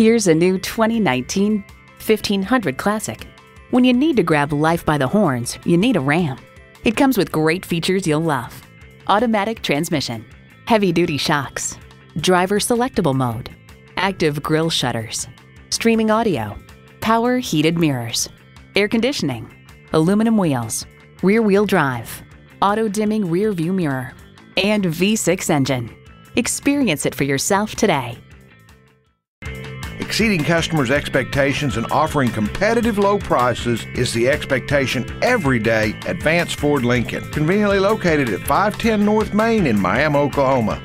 Here's a new 2019 1500 Classic. When you need to grab life by the horns, you need a Ram. It comes with great features you'll love. Automatic transmission, heavy duty shocks, driver selectable mode, active grille shutters, streaming audio, power heated mirrors, air conditioning, aluminum wheels, rear wheel drive, auto dimming rear view mirror, and V6 engine. Experience it for yourself today. Exceeding customers' expectations and offering competitive low prices is the expectation every day at Vance Ford Lincoln, conveniently located at 510 North Main in Miami, Oklahoma.